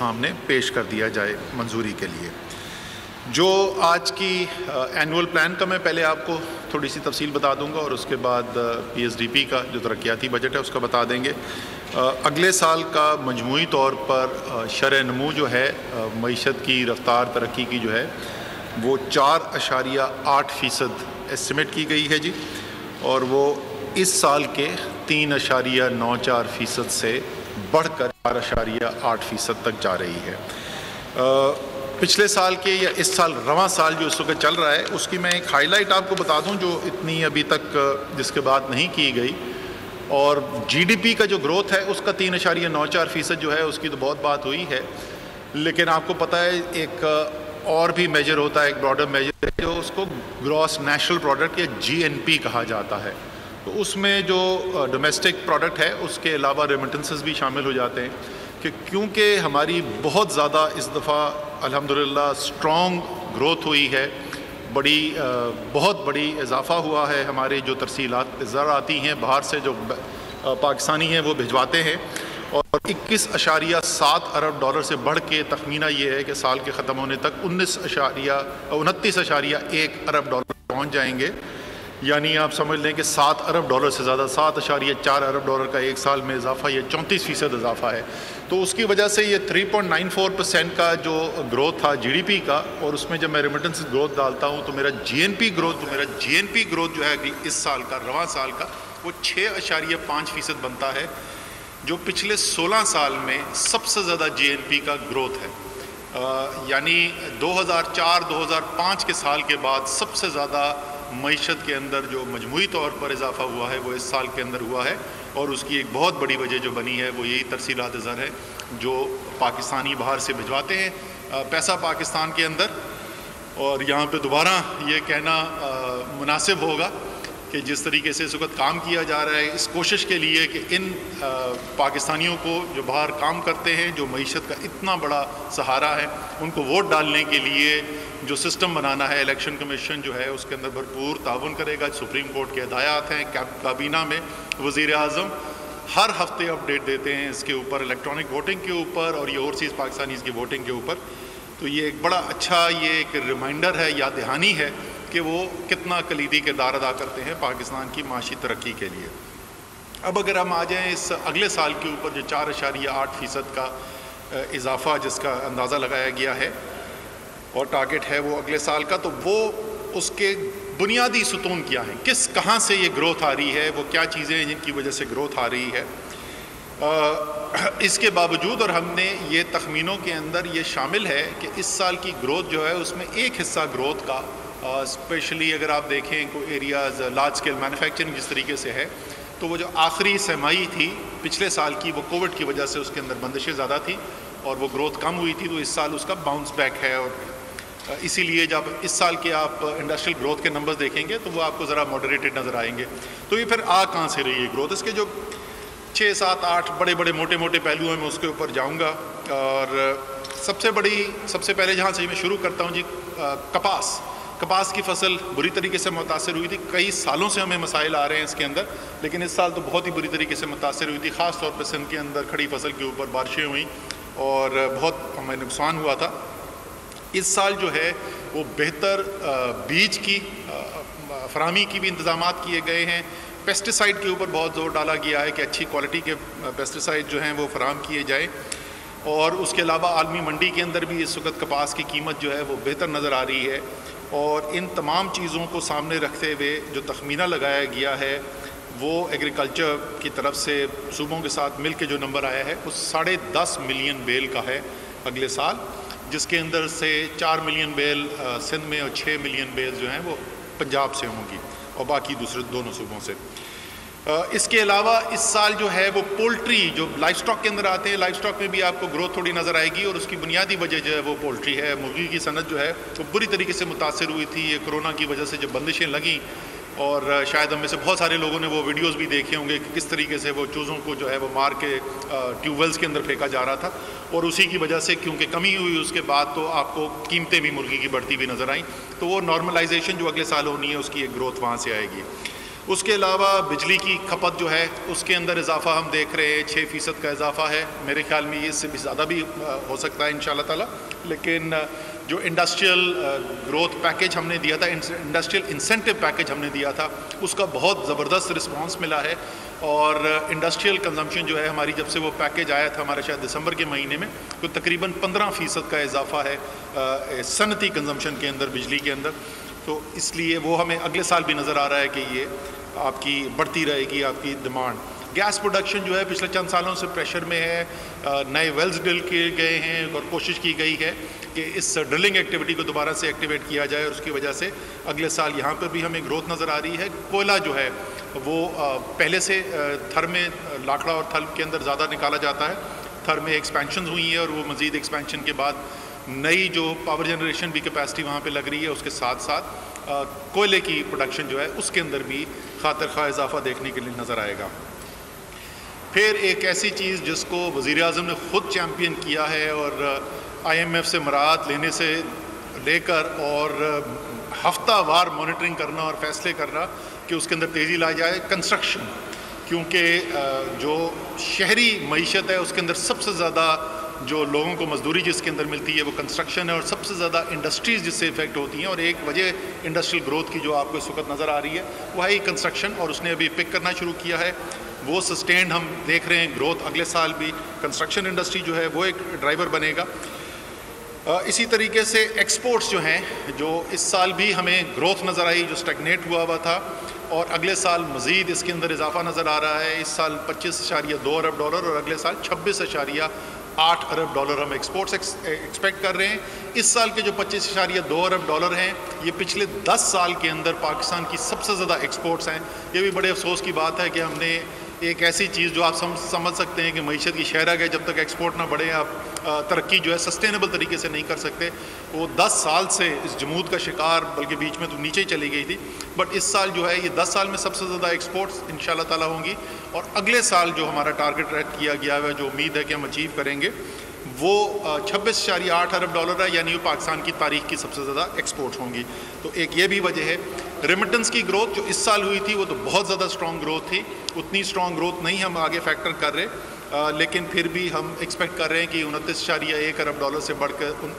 सामने पेश कर दिया जाए मंजूरी के लिए। जो आज की एनुअल प्लान का मैं पहले आपको थोड़ी सी तफसील बता दूँगा और उसके बाद पीएसडीपी का जो तरक्याती बजट है उसका बता देंगे। अगले साल का मजमू तौर पर शर नमू जो है मीशत की रफ्तार तरक्की की जो है, वो चार अशारिया आठ फ़ीसद एस्टिमेट की गई है जी। और वो इस साल के तीन अशारिया नौ चार फ़ीसद से बढ़कर चार अशारिया आठ फ़ीसद तक जा रही है। पिछले साल के या इस साल रवा साल जो इस वक्त चल रहा है, उसकी मैं एक हाईलाइट आपको बता दूँ जो इतनी अभी तक जिसके बाद नहीं की गई। और जीडीपी का जो ग्रोथ है, उसका तीन अशारिया नौ चार फ़ीसद जो है, उसकी तो बहुत बात हुई है। लेकिन आपको पता है, एक और भी मेजर होता है, एक ब्रॉडर मेजर जो उसको ग्रॉस नेशनल प्रोडक्ट या जीएनपी कहा जाता है। तो उसमें जो डोमेस्टिक प्रोडक्ट है, उसके अलावा रेमिटेंसेस भी शामिल हो जाते हैं कि क्योंकि हमारी बहुत ज़्यादा इस दफ़ा अल्हम्दुलिल्लाह स्ट्रॉन्ग ग्रोथ हुई है, बड़ी बहुत बड़ी इजाफा हुआ है हमारे जो तरसीलात ज़र आती हैं, बाहर से जो पाकिस्तानी हैं वो भिजवाते हैं और इक्कीस अशारिया सात अरब डॉलर से बढ़ के तखमीना ये है कि साल के ख़त्म होने तक उन्नीस अशारिया, उनतीस अशारिया एक अरब डॉलर पहुँच जाएँगे। यानी आप समझ लें कि सात अरब डॉलर से ज़्यादा, सात अशारिया चार अरब डॉलर का एक साल में इजाफा, ये चौंतीस फ़ीसद इजाफा है। तो उसकी वजह से ये three point nine four percent का जो ग्रोथ था जी डी पी का, और उसमें जब मैं रेमिटेंस ग्रोथ डालता हूँ तो मेरा जी एन पी ग्रोथ जो मेरा जी एन पी ग्रोथ जो है अगली इस साल का, रवा साल का, वो छः अशारिया पाँच फ़ीसद बनता है, जो पिछले 16 साल में सबसे ज़्यादा जीएनपी का ग्रोथ है। यानी 2004-2005 के साल के बाद सबसे ज़्यादा मीशत के अंदर जो मजमू तौर पर इजाफा हुआ है, वो इस साल के अंदर हुआ है और उसकी एक बहुत बड़ी वजह जो बनी है, वो यही तरसीलात ज़र है, जो पाकिस्तानी बाहर से भिजवाते हैं पैसा पाकिस्तान के अंदर और यहाँ पे दोबारा ये कहना मुनासिब होगा। कि जिस तरीके से इस वक्त काम किया जा रहा है, इस कोशिश के लिए कि इन पाकिस्तानियों को जो बाहर काम करते हैं, जो मीशत का इतना बड़ा सहारा है, उनको वोट डालने के लिए जो सिस्टम बनाना है, इलेक्शन कमीशन जो है, उसके अंदर भरपूर ताउन करेगा। सुप्रीम कोर्ट के हदायत हैं काबीना में वज़ी अजम हर हफ़्ते अपडेट देते हैं इसके ऊपर, इलेक्ट्रॉनिक वोटिंग के ऊपर और ये ओवरसीज़ पाकिस्तानी की वोटिंग के ऊपर। तो ये एक बड़ा अच्छा ये एक रिमाइंडर है या दहानी है कि वो कितना कलीदी किरदार अदा करते हैं पाकिस्तान की माशी तरक्की के लिए। अब अगर हम आ जाएँ इस अगले साल के ऊपर जो चार अशारिया आठ फ़ीसद का इजाफ़ा जिसका अंदाज़ा लगाया गया है और टारगेट है वो अगले साल का तो वो उसके बुनियादी सुतून क्या हैं? किस कहाँ से ये ग्रोथ आ रही है? वो क्या चीज़ें हैं जिनकी वजह से ग्रोथ आ रही है? आ, इसके बावजूद और हमने ये तखमीनों के अंदर ये शामिल है कि इस साल की ग्रोथ जो है उसमें एक हिस्सा ग्रोथ का स्पेशली अगर आप देखें कोई एरियाज़ लार्ज स्केल मैन्युफैक्चरिंग जिस तरीके से है तो वो जो आखिरी सहमाई थी, पिछले साल की, वो कोविड की वजह से उसके अंदर बंदिशें ज़्यादा थी और वो ग्रोथ कम हुई थी तो इस साल उसका बाउंस बैक है और इसीलिए जब इस साल के आप इंडस्ट्रियल ग्रोथ के नंबर्स देखेंगे तो वो आपको ज़रा मॉडरेटेड नज़र आएँगे। तो ये फिर आ कहाँ से रही है ग्रोथ इसके जो छः, सात, आठ बड़े बड़े मोटे मोटे पहलू हैं, मैं उसके ऊपर जाऊँगा। और सबसे बड़ी, सबसे पहले जहाँ से मैं शुरू करता हूँ जी कपास। कपास की फ़सल बुरी तरीके से मुतासर हुई थी। कई सालों से हमें मसाइल आ रहे हैं इसके अंदर, लेकिन इस साल तो बहुत ही बुरी तरीके से मुतासर हुई थी। ख़ास तौर पर सिंध के अंदर खड़ी फ़सल के ऊपर बारिशें हुई और बहुत हमें नुकसान हुआ था। इस साल जो है, वो बेहतर बीज की फरहमी की भी इंतज़ाम किए गए हैं। पेस्टिसाइड के ऊपर बहुत ज़ोर डाला गया है कि अच्छी क्वालिटी के पेस्टिसाइड जो हैं वो फराम किए जाए। और उसके अलावा आलमी मंडी के अंदर भी इस वक्त कपास की कीमत जो है वो बेहतर नज़र आ रही है। और इन तमाम चीज़ों को सामने रखते हुए जो तखमीना लगाया गया है, वो एग्रीकल्चर की तरफ़ से सूबों के साथ मिल के जो नंबर आया है, वो साढ़े दस मिलियन बेल का है अगले साल, जिसके अंदर से चार मिलियन बेल सिंध में और छः मिलियन बेल जो हैं वो पंजाब से होंगी और बाकी दूसरे दोनों सूबों से। इसके अलावा इस साल जो है वो पोल्ट्री, जो लाइफ स्टॉक के अंदर आते हैं लाइफ स्टॉक में भी आपको ग्रोथ थोड़ी नज़र आएगी और उसकी बुनियादी वजह जो है वो पोल्ट्री है। मुर्गी की सनत जो है वो बुरी तरीके से मुतासर हुई थी, ये कोरोना की वजह से जब बंदिशें लगी और शायद हम से बहुत सारे लोगों ने वो वीडियोस भी देखे होंगे कि किस तरीके से वो चूज़ों को जो है वो मार के ट्यूबवेल्स के अंदर फेंका जा रहा था और उसी की वजह से क्योंकि कमी हुई उसके बाद तो आपको कीमतें भी मुर्गी की बढ़ती हुई नज़र आई। तो वो नॉर्मलाइजेशन जो अगले साल होनी है उसकी एक ग्रोथ वहाँ से आएगी। उसके अलावा बिजली की खपत जो है, उसके अंदर इजाफा हम देख रहे हैं छः फ़ीसद का इजाफा है। मेरे ख्याल में इससे भी ज़्यादा भी हो सकता है इन ताला। लेकिन जो इंडस्ट्रियल ग्रोथ पैकेज हमने दिया था इंडस्ट्रियल इंसेंटिव पैकेज हमने दिया था, उसका बहुत ज़बरदस्त रिस्पांस मिला है। और इंडस्ट्रियल कंजम्पशन जो है, हमारी जब से वो पैकेज आया था हमारे शायद दिसंबर के महीने में तो तकरीबन 15 फ़ीसद का इजाफा है सनती कंजम्पशन के अंदर, बिजली के अंदर। तो इसलिए वो हमें अगले साल भी नज़र आ रहा है कि ये आपकी बढ़ती रहेगी, आपकी डिमांड गैस प्रोडक्शन जो है पिछले चंद सालों से प्रेशर में है नए वेल्स ड्रिल किए गए हैं और कोशिश की गई है कि इस ड्रिलिंग एक्टिविटी को दोबारा से एक्टिवेट किया जाए और उसकी वजह से अगले साल यहाँ पर भी हमें ग्रोथ नज़र आ रही है। कोयला जो है, वो पहले से थर में लाखड़ा और थल के अंदर ज़्यादा निकाला जाता है। थर में एक्सपेंशन हुई है और वो मज़ीद एक्सपेंशन के बाद नई जो पावर जनरेशन भी कैपेसिटी वहाँ पे लग रही है, उसके साथ साथ कोयले की प्रोडक्शन जो है, उसके अंदर भी खातर खा इजाफा देखने के लिए नज़र आएगा। फिर एक ऐसी चीज़ जिसको वज़ी अजम ने ख़ुद चैम्पियन किया है और आई एम एफ़ से मराद लेने से लेकर और हफ़्ता वार मॉनिटरिंग करना और फैसले करना कि उसके अंदर तेज़ी लाई जाए कंस्ट्रक्शन क्योंकि जो शहरी मीशत है, उसके अंदर सबसे ज़्यादा जो लोगों को मजदूरी जिसके अंदर मिलती है, वो कंस्ट्रक्शन है और सबसे ज़्यादा इंडस्ट्रीज़ जिससे इफ़ेक्ट होती हैं और एक वजह इंडस्ट्रियल ग्रोथ की जो आपको इस वक्त नज़र आ रही है वह है कंस्ट्रक्शन और उसने अभी पिक करना शुरू किया है। वो सस्टेंड हम देख रहे हैं ग्रोथ अगले साल भी। कंस्ट्रक्शन इंडस्ट्री जो है, वो एक ड्राइवर बनेगा। इसी तरीके से एक्सपोर्ट्स जो हैं, जो इस साल भी हमें ग्रोथ नज़र आई, जो स्टेगनेट हुआ हुआ था और अगले साल मज़ीद इसके अंदर इजाफा नज़र आ रहा है। इस साल पच्चीस अशारिया दो अरब डॉलर और अगले साल छब्बीस अशारिया आठ अरब डॉलर हम एक्सपोर्ट्स एक्सपेक्ट कर रहे हैं। इस साल के जो पच्चीस इशारिया दो अरब डॉलर हैं ये पिछले दस साल के अंदर पाकिस्तान की सबसे ज़्यादा एक्सपोर्ट्स हैं। ये भी बड़े अफसोस की बात है कि हमने एक ऐसी चीज़ जो आप सम, समझ सकते हैं कि मीशत की शहरा गए जब तक एक्सपोर्ट ना बढ़े आप तरक्की जो है सस्टेनेबल तरीके से नहीं कर सकते। वो 10 साल से इस जमूद का शिकार, बल्कि बीच में तो नीचे ही चली गई थी। बट इस साल जो है, ये 10 साल में सबसे ज़्यादा एक्सपोर्ट्स इन ताला होंगी। और अगले साल जो हमारा टारगेट किया गया है, जो उम्मीद है कि हम अचीव करेंगे, वो छब्बीस शारी आठ अरब डॉलर है, यानी वो पाकिस्तान की तारीख की सबसे ज़्यादा एक्सपोर्ट होंगी। तो एक ये भी वजह है रेमिटेंस की ग्रोथ जो इस साल हुई थी, वो तो बहुत ज़्यादा स्ट्रॉन्ग ग्रोथ थी। उतनी स्ट्रॉन्ग ग्रोथ नहीं हम आगे फैक्टर कर रहे। लेकिन फिर भी हम एक्सपेक्ट कर रहे हैं कि उनतीस शारिया एक अरब डॉलर से बढ़कर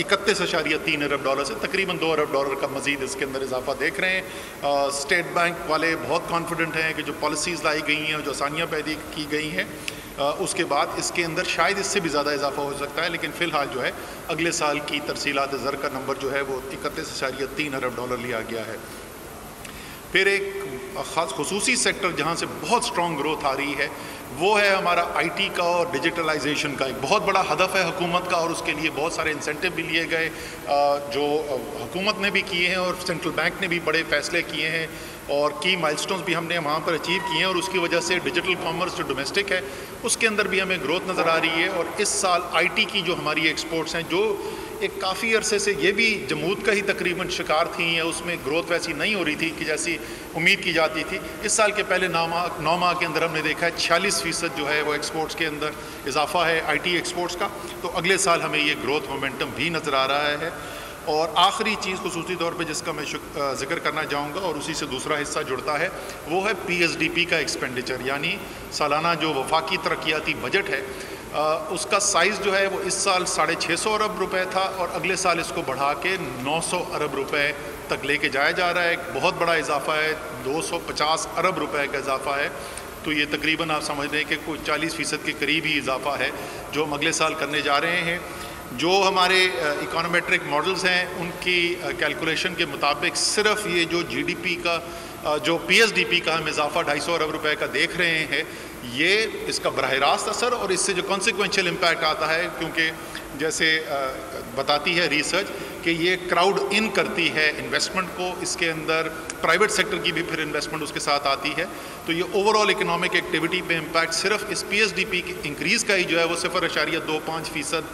इकतीस अशारिया तीन अरब डॉलर से, तकरीबन दो अरब डॉलर का मजीद इसके अंदर इजाफा देख रहे हैं। स्टेट बैंक वाले बहुत कॉन्फिडेंट हैं कि जो पॉलिसीज़ लाई गई हैं, जो आसानियाँ पैदा की गई हैं उसके बाद इसके अंदर शायद इससे भी ज़्यादा इजाफा हो सकता है, लेकिन फ़िलहाल जो है, अगले साल की तरसीलात ज़र का नंबर जो है वो इकतीस अशारिया तीन अरब डॉलर लिया गया है। फिर एक ख़ास खसूसी सेक्टर जहाँ से बहुत स्ट्रॉन्ग ग्रोथ आ रही है वो है हमारा आईटी का और डिजिटलाइजेशन का एक बहुत बड़ा हदफ है हुकूमत का और उसके लिए बहुत सारे इंसेंटिव भी लिए गए जो हुकूमत ने भी किए हैं और सेंट्रल बैंक ने भी बड़े फैसले किए हैं और की माइलस्टोन्स भी हमने वहाँ पर अचीव किए हैं और उसकी वजह से डिजिटल कॉमर्स जो डोमेस्टिक है, उसके अंदर भी हमें ग्रोथ नज़र आ रही है और इस साल आईटी की जो हमारी एक्सपोर्ट्स हैं, जो एक काफ़ी अरसे से ये भी जमूद का ही तकरीबन शिकार थी या उसमें ग्रोथ वैसी नहीं हो रही थी कि जैसी उम्मीद की जाती थी। इस साल के पहले नौ माह नौ माह के अंदर हमने देखा है छियालीस फ़ीसद जो है वो एक्सपोर्ट्स के अंदर इजाफा है आईटी एक्सपोर्ट्स का। तो अगले साल हमें ये ग्रोथ मोमेंटम भी नज़र आ रहा है। और आखिरी चीज़ खसूसी तौर पर जिसका मैं ज़िक्र करना चाहूँगा और उसी से दूसरा हिस्सा जुड़ता है, वो है पी एस डी पी का एक्सपेंडिचर यानी सालाना जो वफाकी तरक्याती बजट है आ, उसका साइज़ जो है वो इस साल साढ़े छः सौ अरब रुपए था और अगले साल इसको बढ़ा के नौ सौ अरब रुपए तक लेके जाया जा रहा है। एक बहुत बड़ा इजाफा है दो सौ पचास अरब रुपए का इजाफा है। तो ये तकरीबन आप समझ लें कि कोई चालीस फ़ीसद के करीब ही इजाफा है जो हम अगले साल करने जा रहे हैं। जो हमारे इकोनोमेट्रिक मॉडल्स हैं उनकी कैलकुलेशन के मुताबिक सिर्फ़ ये जो जीडीपी का जो पीएसडीपी का हम इजाफा ढाई सौ अरब रुपए का देख रहे हैं ये इसका बरह रास्त असर और इससे जो कॉन्सिक्वेंशियल इम्पैक्ट आता है, क्योंकि जैसे बताती है रिसर्च कि ये क्राउड इन करती है इन्वेस्टमेंट को, इसके अंदर प्राइवेट सेक्टर की भी फिर इन्वेस्टमेंट उसके साथ आती है। तो ये ओवरऑल इकोनॉमिक एक्टिविटी पे इम्पैक्ट सिर्फ़ इस P S D P increase का ही जो है, वो सिफर अशारिया दो पाँच फ़ीसद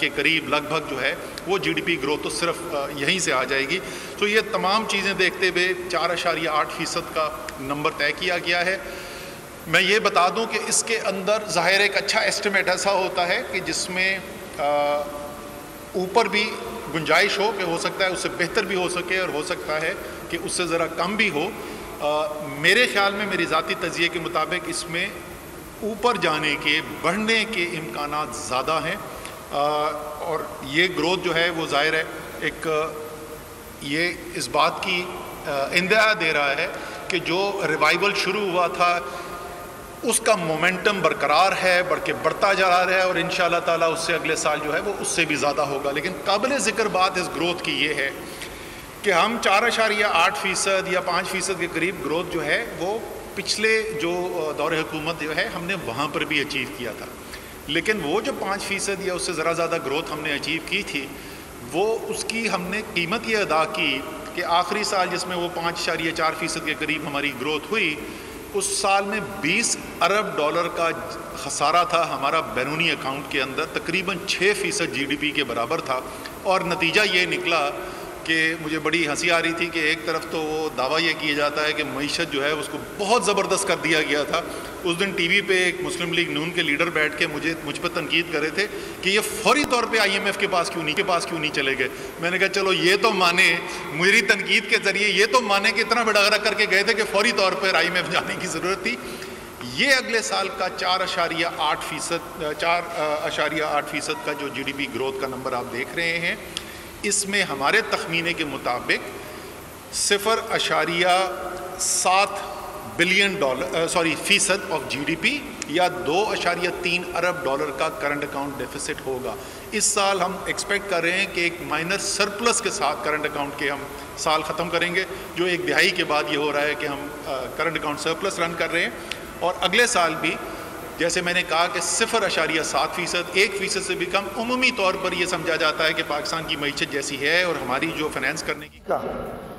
के करीब लगभग जो है, वो जी डी पी ग्रोथ तो सिर्फ़ यहीं से आ जाएगी। तो ये तमाम चीज़ें देखते हुए चार अशारिया आठ फ़ीसद का नंबर तय किया गया है। मैं ये बता दूँ कि इसके अंदर ज़ाहिर एक अच्छा एस्टिमेट ऐसा होता है कि जिसमें ऊपर भी गुंजाइश हो कि हो सकता है उससे बेहतर भी हो सके और हो सकता है कि उससे ज़रा कम भी हो। आ, मेरे ख्याल में मेरी ज़ाती तजिए के मुताबिक इसमें ऊपर जाने के बढ़ने के इम्कान ज़्यादा हैं। और ये ग्रोथ जो है वो ज़ाहिर है एक ये इस बात की इंदिया दे रहा है कि जो रिवाइवल शुरू हुआ था उसका मोमेंटम बरकरार है बढ़ के बढ़ता जा रहा है और इन ताला उससे अगले साल जो है वो उससे भी ज़्यादा होगा। लेकिन काबिल ज़िक्र बात इस ग्रोथ की ये है कि हम चार अशारिया आठ फ़ीसद या पाँच फ़ीसद के करीब ग्रोथ जो है वो पिछले जो दौर हुकूमत जो है हमने वहाँ पर भी अचीव किया था। लेकिन वो जो पाँच फ़ीसद या उससे ज़रा ज़्यादा ग्रोथ हमने अचीव की थी, वो उसकी हमने कीमत ये अदा की कि आखिरी साल जिसमें वो पाँच अशारिया चार फ़ीसद के करीब हमारी ग्रोथ हुई उस साल में 20 अरब डॉलर का खसारा था हमारा बैरूनी अकाउंट के अंदर। तकरीबन 6 फ़ीसद जीडीपी के बराबर था। और नतीजा ये निकला कि मुझे बड़ी हँसी आ रही थी कि एक तरफ़ तो वो दावा ये किया जाता है कि मीशत जो है उसको बहुत ज़बरदस्त कर दिया गया था। उस दिन टीवी पे एक मुस्लिम लीग नून के लीडर बैठ के मुझे, मुझ पर तनकीद करे थे कि ये फौरी तौर पे आईएमएफ के पास क्यों नहीं, के पास क्यों नहीं चले गए। मैंने कहा, चलो, ये तो माने, मेरी तनकीद के ज़रिए ये तो माने कि इतना बड़ा करके गए थे कि फौरी तौर पर आई जाने की ज़रूरत थी। ये अगले साल का चार अशारिया आठ फ़ीसद, चार अशारिया आठ फ़ीसद का जो जीडीपी ग्रोथ का नंबर आप देख रहे हैं, इसमें हमारे तखमीने के मुताबिक सिफर अशारिया सात बिलियन डॉलर सॉरी फ़ीसद ऑफ़ जीडीपी या दो अशारिया तीन अरब डॉलर का करंट अकाउंट डेफिसिट होगा। इस साल हम एक्सपेक्ट कर रहे हैं कि एक माइनर सरप्लस के साथ करंट अकाउंट के हम साल ख़त्म करेंगे, जो एक दिहाई के बाद ये हो रहा है कि हम करंट अकाउंट सरप्लस रन कर रहे हैं। और अगले साल भी, जैसे मैंने कहा कि सिफर अशारिया सात फ़ीसद, एक फ़ीसद से भी कम, उमूमी तौर पर यह समझा जाता है कि पाकिस्तान की मीशत जैसी है और हमारी जो फाइनेंस करने की